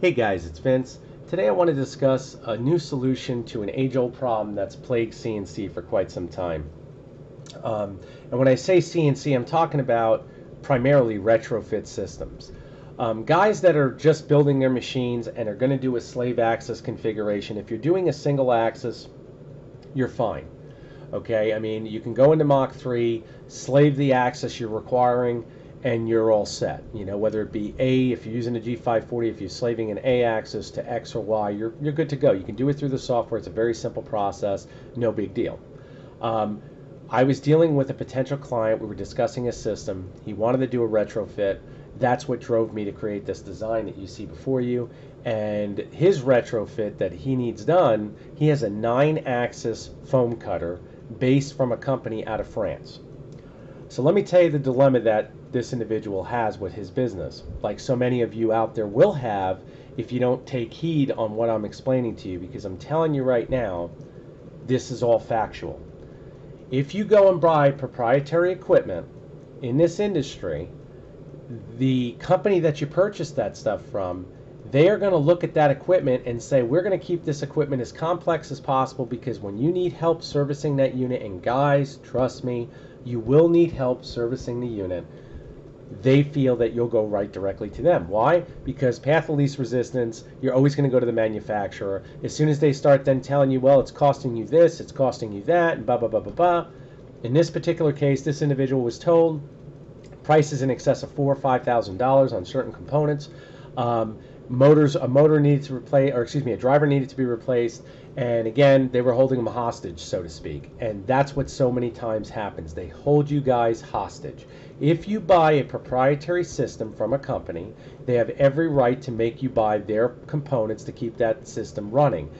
Hey guys, it's Vince. Today I want to discuss a new solution to an age-old problem that's plagued CNC for quite some time. Um, and when I say CNC, I'm talking about primarily retrofit systems. Um, guys that are just building their machines and are going to do a slave axis configuration, if you're doing a single axis, you're fine. Okay, I mean, you can go into Mach 3, slave the axis you're requiring, and you're all set. You know, whether it be A, if you're using a G540, if you're slaving an A axis to X or Y, you're, you're good to go. You can do it through the software. It's a very simple process, no big deal. Um, I was dealing with a potential client. We were discussing a system. He wanted to do a retrofit. That's what drove me to create this design that you see before you. And his retrofit that he needs done, he has a nine axis foam cutter based from a company out of France. So let me tell you the dilemma that this individual has with his business, like so many of you out there will have if you don't take heed on what I'm explaining to you, because I'm telling you right now, this is all factual. If you go and buy proprietary equipment in this industry, the company that you purchased that stuff from, they are going to look at that equipment and say, we're going to keep this equipment as complex as possible because when you need help servicing that unit, and guys, trust me, you will need help servicing the unit they feel that you'll go right directly to them. Why? Because path of least resistance, you're always going to go to the manufacturer. As soon as they start then telling you, well, it's costing you this, it's costing you that, and blah, blah, blah, blah, blah. In this particular case, this individual was told prices in excess of four or five thousand dollars on certain components. Um, motors, a motor needed to replace, or excuse me, a driver needed to be replaced. And again, they were holding them hostage, so to speak. And that's what so many times happens. They hold you guys hostage. If you buy a proprietary system from a company, they have every right to make you buy their components to keep that system running.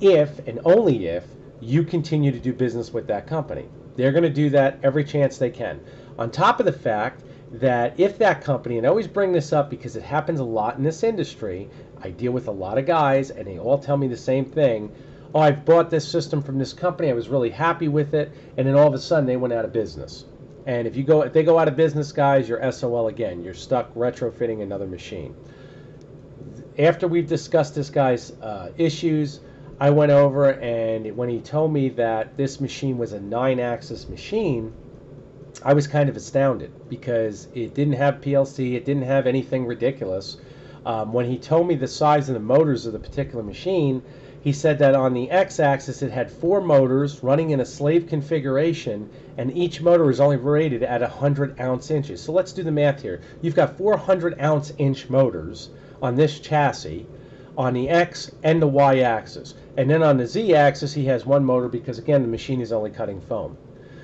If and only if you continue to do business with that company. They're going to do that every chance they can. On top of the fact that if that company, and I always bring this up because it happens a lot in this industry, I deal with a lot of guys and they all tell me the same thing. Oh, I've bought this system from this company. I was really happy with it. And then all of a sudden they went out of business. And if you go, if they go out of business, guys, you're SOL again. You're stuck retrofitting another machine. After we've discussed this guy's uh, issues, I went over and when he told me that this machine was a nine-axis machine, I was kind of astounded because it didn't have PLC, it didn't have anything ridiculous. Um, when he told me the size of the motors of the particular machine, he said that on the x-axis it had four motors running in a slave configuration and each motor is only rated at 100 ounce inches. So let's do the math here. You've got 400 ounce inch motors on this chassis on the x and the y axis. And then on the z axis he has one motor because again the machine is only cutting foam.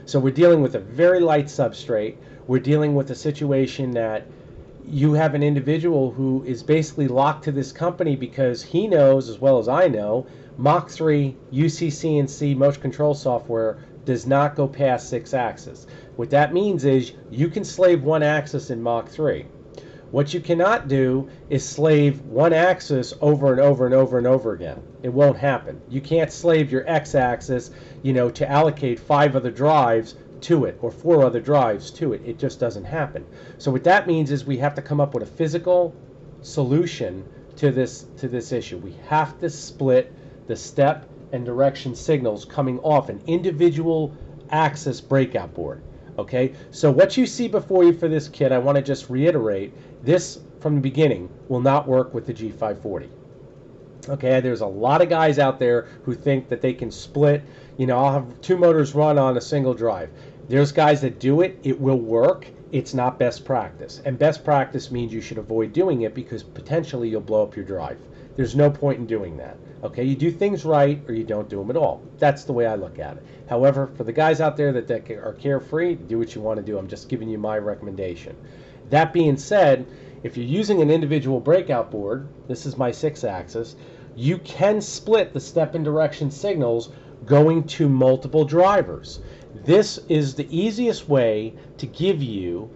So we're dealing with a very light substrate. We're dealing with a situation that you have an individual who is basically locked to this company because he knows as well as I know Mach 3 UCCNC motion control software does not go past six axis. What that means is you can slave one axis in Mach 3. What you cannot do is slave one axis over and over and over and over again. It won't happen. You can't slave your x-axis, you know, to allocate five other drives to it or four other drives to it. It just doesn't happen. So what that means is we have to come up with a physical solution to this to this issue. We have to split the step and direction signals coming off an individual axis breakout board. Okay, so what you see before you for this kit, I want to just reiterate, this from the beginning will not work with the G540. Okay, there's a lot of guys out there who think that they can split, you know, I'll have two motors run on a single drive. There's guys that do it, it will work. It's not best practice. And best practice means you should avoid doing it because potentially you'll blow up your drive. There's no point in doing that. Okay, you do things right or you don't do them at all. That's the way I look at it. However, for the guys out there that, that are carefree, do what you want to do. I'm just giving you my recommendation. That being said, if you're using an individual breakout board, this is my six axis, you can split the step and direction signals going to multiple drivers. This is the easiest way to give you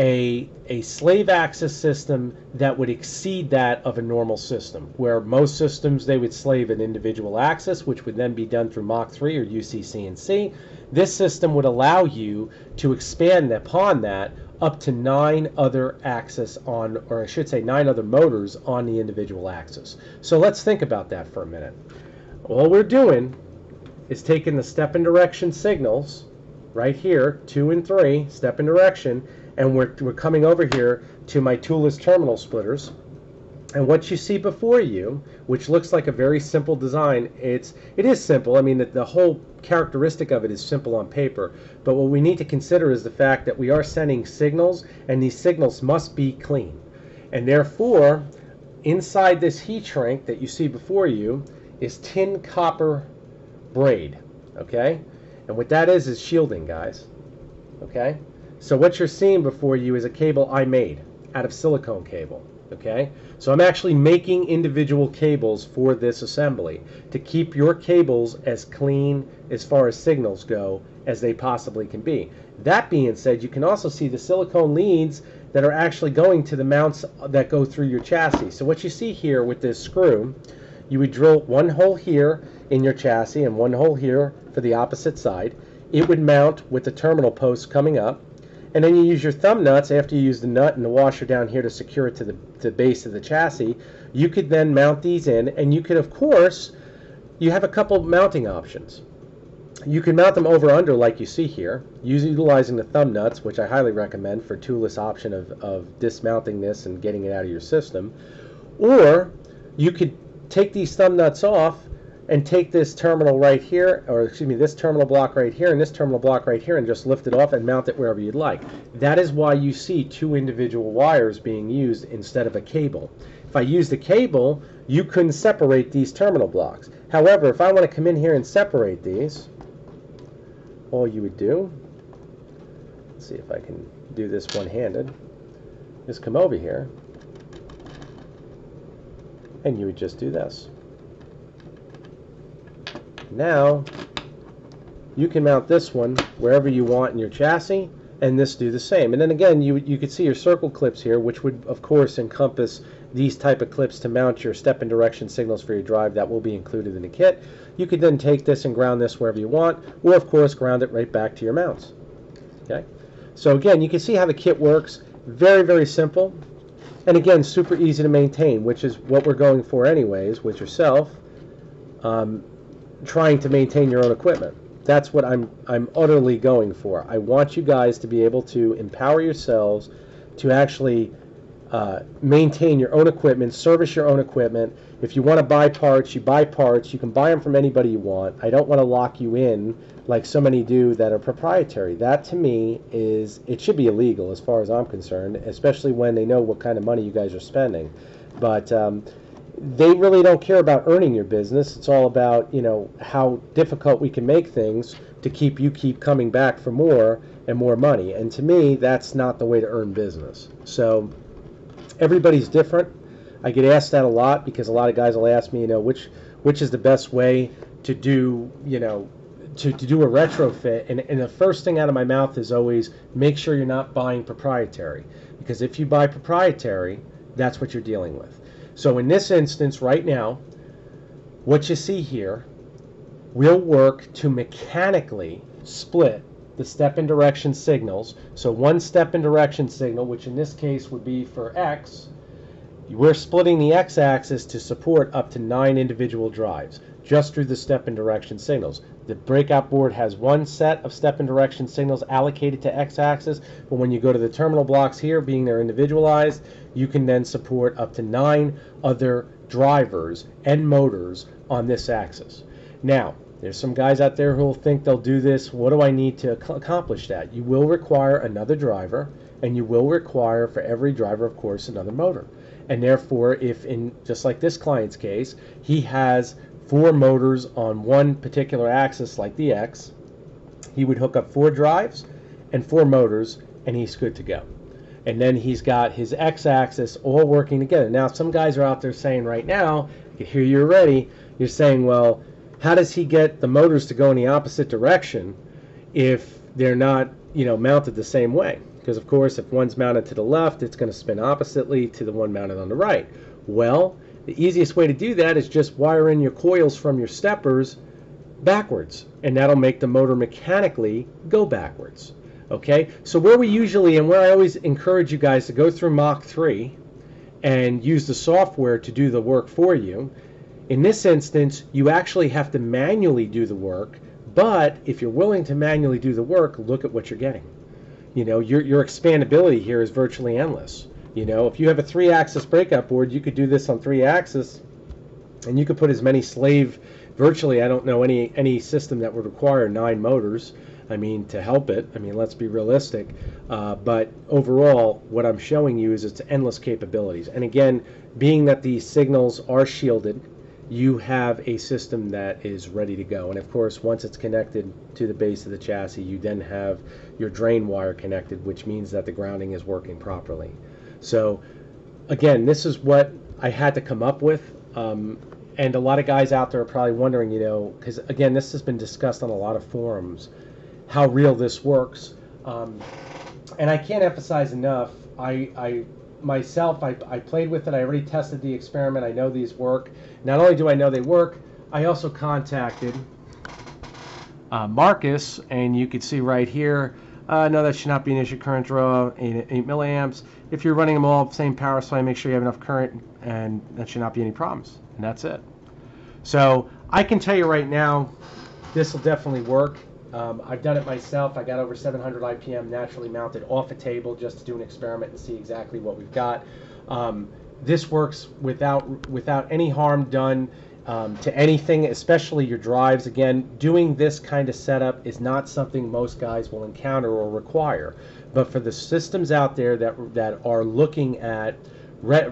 a, a slave axis system that would exceed that of a normal system, where most systems they would slave an individual axis, which would then be done through Mach 3 or UCCNC. This system would allow you to expand upon that up to nine other axes on, or I should say nine other motors on the individual axis. So let's think about that for a minute. All we're doing is taking the step and direction signals right here, two and three, step and direction, and we're, we're coming over here to my toolless terminal splitters. And what you see before you, which looks like a very simple design, it's it is simple. I mean, the, the whole characteristic of it is simple on paper. But what we need to consider is the fact that we are sending signals, and these signals must be clean. And therefore, inside this heat shrink that you see before you is tin copper braid. Okay? And what that is is shielding, guys. Okay? So what you're seeing before you is a cable I made out of silicone cable okay? So I'm actually making individual cables for this assembly to keep your cables as clean as far as signals go as they possibly can be. That being said you can also see the silicone leads that are actually going to the mounts that go through your chassis. So what you see here with this screw you would drill one hole here in your chassis and one hole here for the opposite side. It would mount with the terminal post coming up and then you use your thumb nuts after you use the nut and the washer down here to secure it to the, the base of the chassis. You could then mount these in, and you could, of course, you have a couple mounting options. You can mount them over under like you see here, utilizing the thumb nuts, which I highly recommend for toolless option of, of dismounting this and getting it out of your system. Or you could take these thumb nuts off and take this terminal right here, or excuse me, this terminal block right here and this terminal block right here and just lift it off and mount it wherever you'd like. That is why you see two individual wires being used instead of a cable. If I used a cable, you couldn't separate these terminal blocks. However, if I want to come in here and separate these, all you would do, let's see if I can do this one-handed, is come over here, and you would just do this. Now, you can mount this one wherever you want in your chassis, and this do the same. And then again, you, you could see your circle clips here, which would, of course, encompass these type of clips to mount your step and direction signals for your drive. That will be included in the kit. You could then take this and ground this wherever you want, or, of course, ground it right back to your mounts. Okay. So again, you can see how the kit works. Very, very simple. And again, super easy to maintain, which is what we're going for anyways with yourself. Um, trying to maintain your own equipment. That's what I'm I'm utterly going for. I want you guys to be able to empower yourselves to actually uh, maintain your own equipment, service your own equipment. If you want to buy parts, you buy parts. You can buy them from anybody you want. I don't want to lock you in like so many do that are proprietary. That to me is it should be illegal as far as I'm concerned, especially when they know what kind of money you guys are spending. But um, they really don't care about earning your business. It's all about, you know, how difficult we can make things to keep you keep coming back for more and more money. And to me, that's not the way to earn business. So everybody's different. I get asked that a lot because a lot of guys will ask me, you know, which which is the best way to do, you know, to, to do a retrofit. And, and the first thing out of my mouth is always make sure you're not buying proprietary. Because if you buy proprietary, that's what you're dealing with. So in this instance right now, what you see here will work to mechanically split the step and direction signals. So one step and direction signal, which in this case would be for X, we're splitting the X-axis to support up to nine individual drives just through the step and direction signals. The breakout board has one set of step and direction signals allocated to x-axis, but when you go to the terminal blocks here, being they're individualized, you can then support up to nine other drivers and motors on this axis. Now, there's some guys out there who will think they'll do this. What do I need to accomplish that? You will require another driver, and you will require for every driver, of course, another motor. And therefore, if in just like this client's case, he has four motors on one particular axis like the X, he would hook up four drives and four motors and he's good to go. And then he's got his X axis all working together. Now, some guys are out there saying right now, here you're ready, you're saying, well, how does he get the motors to go in the opposite direction if they're not, you know, mounted the same way? Because of course, if one's mounted to the left, it's going to spin oppositely to the one mounted on the right. Well, the easiest way to do that is just wire in your coils from your steppers backwards, and that'll make the motor mechanically go backwards. Okay, so where we usually and where I always encourage you guys to go through Mach 3 and use the software to do the work for you. In this instance, you actually have to manually do the work, but if you're willing to manually do the work, look at what you're getting. You know, your, your expandability here is virtually endless. You know, if you have a three axis breakout board, you could do this on three axis and you could put as many slave virtually I don't know any any system that would require nine motors I mean to help it. I mean let's be realistic. Uh, but overall what I'm showing you is its endless capabilities. And again being that these signals are shielded you have a system that is ready to go. And of course once it's connected to the base of the chassis you then have your drain wire connected which means that the grounding is working properly so again this is what I had to come up with um, and a lot of guys out there are probably wondering, you know, because again, this has been discussed on a lot of forums, how real this works. Um, and I can't emphasize enough. I, I myself, I, I played with it. I already tested the experiment. I know these work. Not only do I know they work, I also contacted uh, Marcus, and you can see right here. Uh, no, that should not be an issue. Current draw 8, 8 milliamps. If you're running them all same power supply, make sure you have enough current, and that should not be any problems. And that's it. So I can tell you right now, this will definitely work. Um, I've done it myself. I got over 700 IPM naturally mounted off a table just to do an experiment and see exactly what we've got. Um, this works without without any harm done um, to anything, especially your drives. Again, doing this kind of setup is not something most guys will encounter or require. But for the systems out there that that are looking at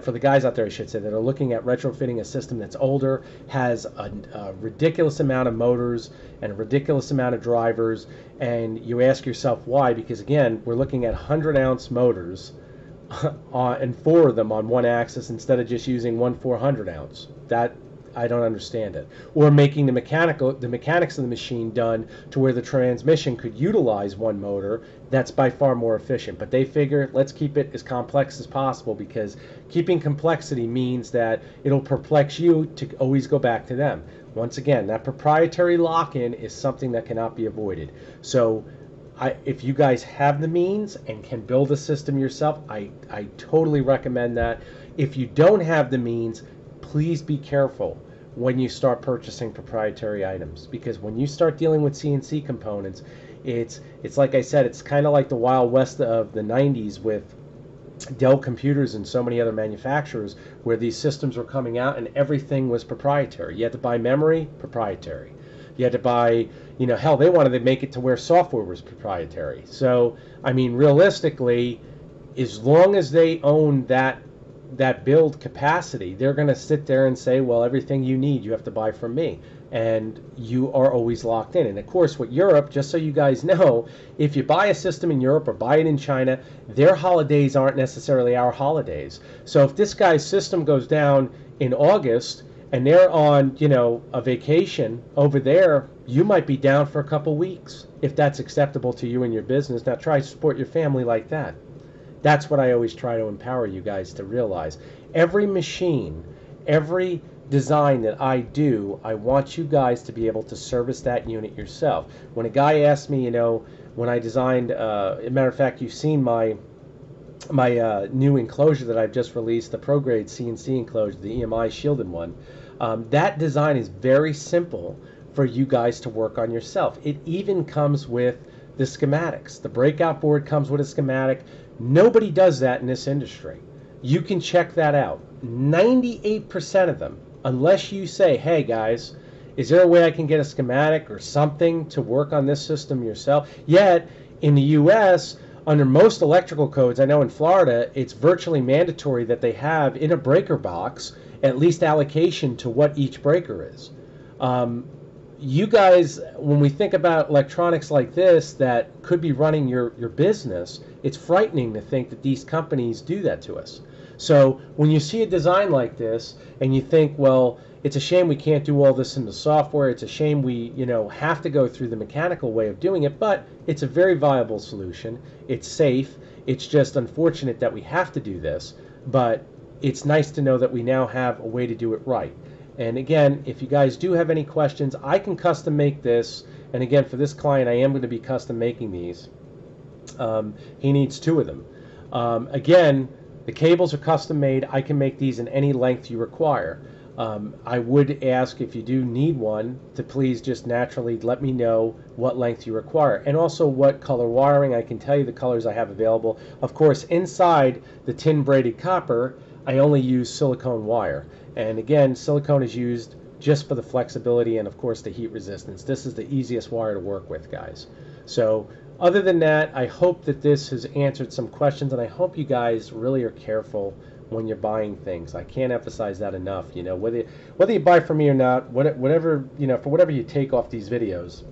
for the guys out there, I should say, that are looking at retrofitting a system that's older, has a, a, ridiculous amount of motors and a ridiculous amount of drivers, and you ask yourself why? Because again, we're looking at 100 ounce motors uh, and four of them on one axis instead of just using one 400 ounce. That I don't understand it. Or making the mechanical the mechanics of the machine done to where the transmission could utilize one motor that's by far more efficient. But they figure let's keep it as complex as possible because keeping complexity means that it'll perplex you to always go back to them. Once again, that proprietary lock-in is something that cannot be avoided. So I, if you guys have the means and can build a system yourself, I, I totally recommend that. If you don't have the means, please be careful when you start purchasing proprietary items because when you start dealing with CNC components, it's it's like I said, it's kind of like the wild west of the 90s with Dell computers and so many other manufacturers where these systems were coming out and everything was proprietary. You had to buy memory, proprietary. You had to buy, you know, hell, they wanted to make it to where software was proprietary. So, I mean, realistically, as long as they own that that build capacity, they're going to sit there and say, well, everything you need, you have to buy from me. And you are always locked in. And of course, with Europe, just so you guys know, if you buy a system in Europe or buy it in China, their holidays aren't necessarily our holidays. So if this guy's system goes down in August and they're on, you know, a vacation over there, you might be down for a couple weeks if that's acceptable to you and your business. Now try to support your family like that. That's what I always try to empower you guys to realize. Every machine, every design that I do, I want you guys to be able to service that unit yourself. When a guy asked me, you know, when I designed, uh, a matter of fact, you've seen my my uh, new enclosure that I've just released, the ProGrade CNC enclosure, the EMI shielded one. Um, that design is very simple for you guys to work on yourself. It even comes with the schematics. The breakout board comes with a schematic. Nobody does that in this industry. You can check that out. 98% of them, unless you say, hey guys, is there a way I can get a schematic or something to work on this system yourself? Yet, in the US, under most electrical codes, I know in Florida, it's virtually mandatory that they have in a breaker box at least allocation to what each breaker is. Um, you guys, when we think about electronics like this that could be running your, your business, it's frightening to think that these companies do that to us. So when you see a design like this and you think, well, it's a shame we can't do all this in the software. It's a shame we, you know, have to go through the mechanical way of doing it, but it's a very viable solution. It's safe. It's just unfortunate that we have to do this, but it's nice to know that we now have a way to do it right. And again, if you guys do have any questions, I can custom make this. And again, for this client, I am going to be custom making these. Um, he needs two of them. Um, again, the cables are custom made. I can make these in any length you require. Um, I would ask if you do need one to please just naturally let me know what length you require and also what color wiring. I can tell you the colors I have available. Of course, inside the tin braided copper, I only use silicone wire. And again, silicone is used just for the flexibility and of course the heat resistance. This is the easiest wire to work with, guys. So other than that, I hope that this has answered some questions and I hope you guys really are careful when you're buying things. I can't emphasize that enough. You know, whether whether you buy from me or not, whatever you know, for whatever you take off these videos,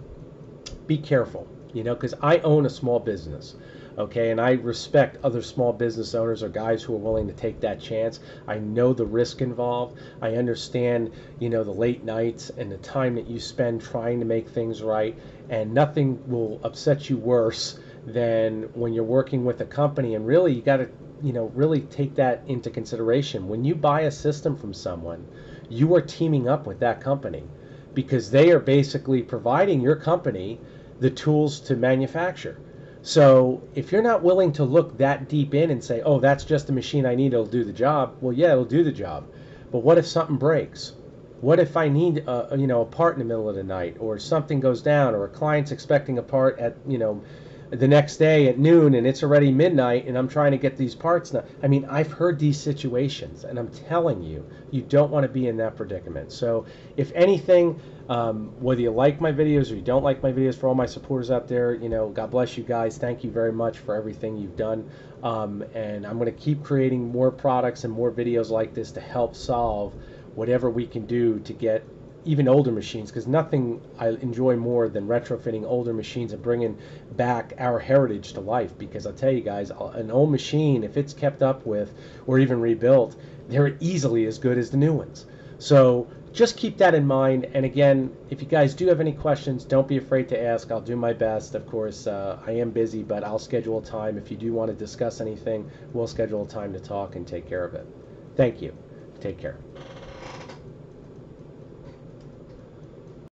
be careful. You know, because I own a small business. Okay, and I respect other small business owners or guys who are willing to take that chance. I know the risk involved. I understand, you know, the late nights and the time that you spend trying to make things right, and nothing will upset you worse than when you're working with a company and really you got to you know really take that into consideration when you buy a system from someone you are teaming up with that company because they are basically providing your company the tools to manufacture so if you're not willing to look that deep in and say oh that's just a machine i need it'll do the job well yeah it'll do the job. But what if something breaks? What if i need a, you know a part in the middle of the night or something goes down or a client's expecting a part at you know the next day at noon and it's already midnight and I'm trying to get these parts now. I mean, I've heard these situations and I'm telling you, you don't want to be in that predicament. So, if anything, um, whether you like my videos or you don't like my videos, for all my supporters out there, you know, God bless you guys. Thank you very much for everything you've done. Um, and I'm going to keep creating more products and more videos like this to help solve whatever we can do to get even older machines because nothing I enjoy more than retrofitting older machines and bringing back our heritage to life. Because I'll tell you guys, an old machine, if it's kept up with or even rebuilt, they're easily as good as the new ones. So just keep that in mind. And again, if you guys do have any questions, don't be afraid to ask. I'll do my best. Of course, uh, I am busy, but I'll schedule time. If you do want to discuss anything, we'll schedule time to talk and take care of it. Thank you. Take care.